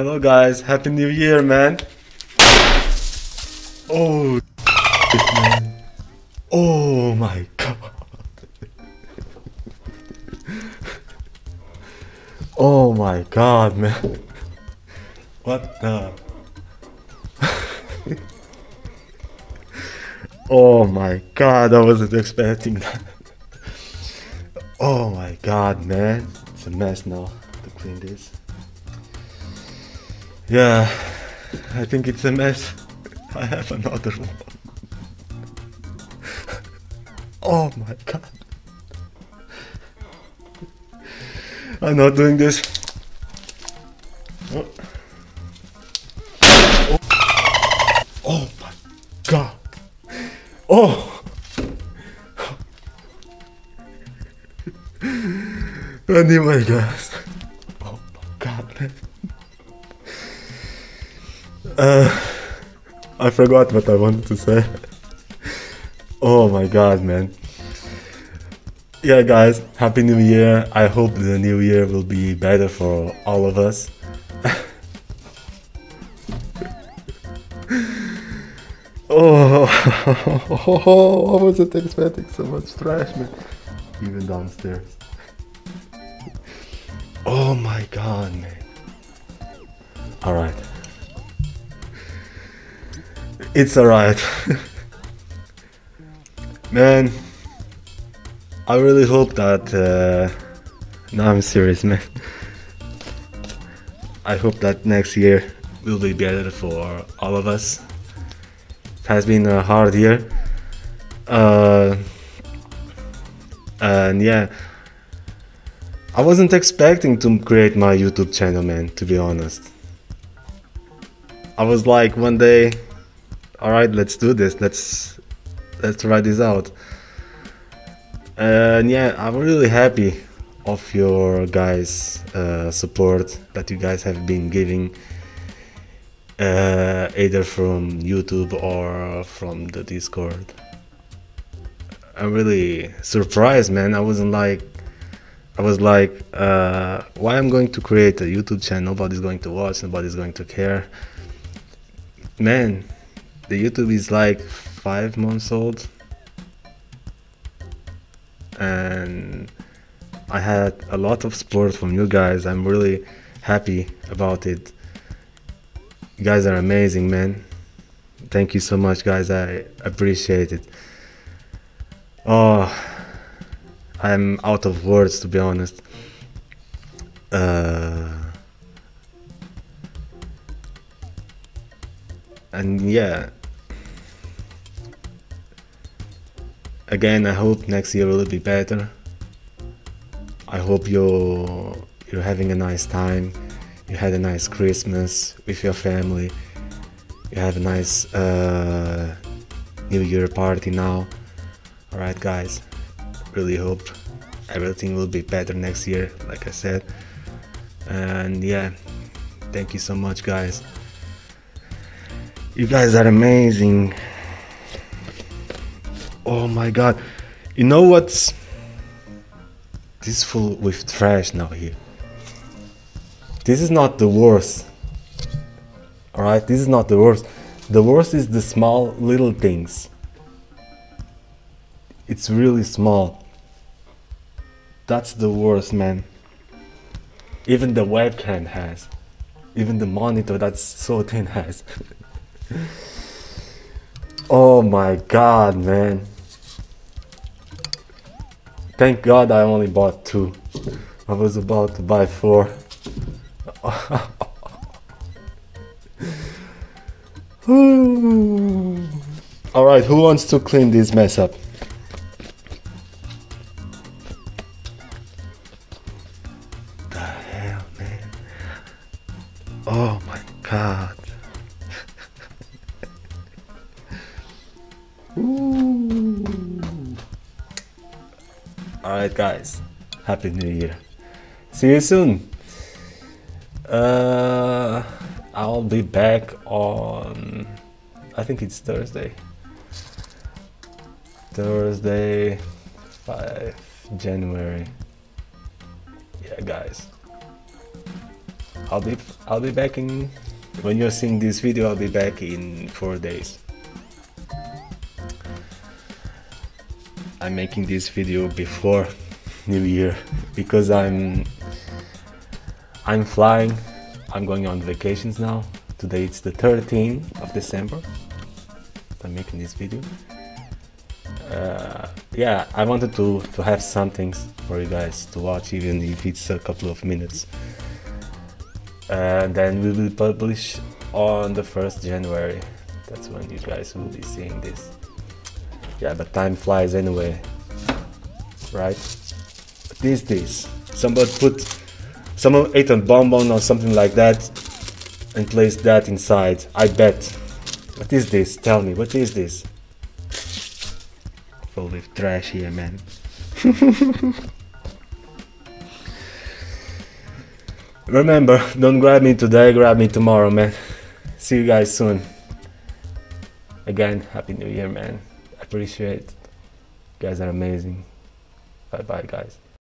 Hello guys, happy new year man. Oh man. Oh my god. Oh my god man. What the Oh my god, I wasn't expecting that. Oh my god man. It's a mess now to clean this. Yeah, I think it's a mess. I have another one. Oh my god. I'm not doing this. Oh. Oh my god. Oh. My gas. Oh my god. Uh, I forgot what I wanted to say. Oh my god, man. Yeah, guys, Happy New Year. I hope the new year will be better for all of us. oh, I wasn't expecting so much trash, man. Even downstairs. Oh my god, man. Alright. It's alright. man, I really hope that. Uh, no, I'm serious, man. I hope that next year will be better for all of us. It has been a hard year. Uh, and yeah, I wasn't expecting to create my YouTube channel, man, to be honest. I was like one day, all right, let's do this. Let's let's try this out. And yeah, I'm really happy of your guys' uh, support that you guys have been giving, uh, either from YouTube or from the Discord. I'm really surprised, man. I wasn't like, I was like, uh, why I'm going to create a YouTube channel? Nobody's going to watch. Nobody's going to care. Man, the YouTube is like five months old, and I had a lot of support from you guys. I'm really happy about it. You guys are amazing, man. Thank you so much, guys. I appreciate it. Oh, I'm out of words to be honest. Uh, and yeah. Again, I hope next year will be better. I hope you're you're having a nice time. You had a nice Christmas with your family. You have a nice uh, New Year party now. Alright, guys. Really hope everything will be better next year, like I said. And yeah, thank you so much, guys. You guys are amazing. Oh my god. You know what's this is full with trash now here. This is not the worst. Alright, this is not the worst. The worst is the small little things. It's really small. That's the worst, man. Even the webcam has. Even the monitor that's so thin has. oh my god, man. Thank God I only bought two. I was about to buy four. Alright, who wants to clean this mess up? The hell, man. Oh my god. Alright, guys. Happy New Year. See you soon. Uh, I'll be back on. I think it's Thursday. Thursday, 5 January. Yeah, guys. I'll be I'll be back in when you're seeing this video I'll be back in four days I'm making this video before New Year because I'm I'm flying. I'm going on vacations now. Today it's the 13th of December. I'm making this video. Uh, yeah I wanted to to have some things for you guys to watch even if it's a couple of minutes. And then we will publish on the 1st January. That's when you guys will be seeing this yeah but time flies anyway right what is this somebody put someone ate a bonbon or something like that and placed that inside I bet what is this tell me what is this full with trash here man Remember, don't grab me today, grab me tomorrow, man. See you guys soon. Again, Happy New Year, man. Appreciate. You guys are amazing. Bye bye, guys.